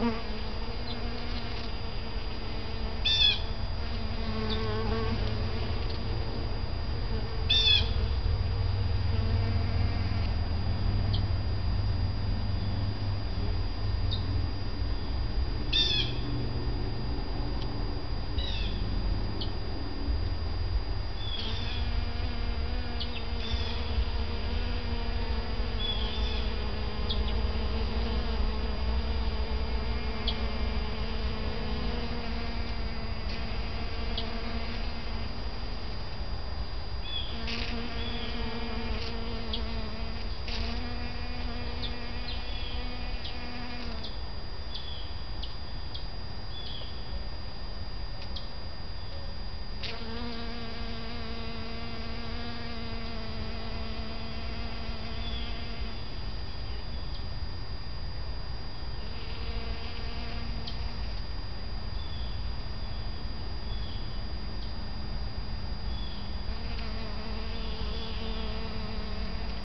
Mm-hmm.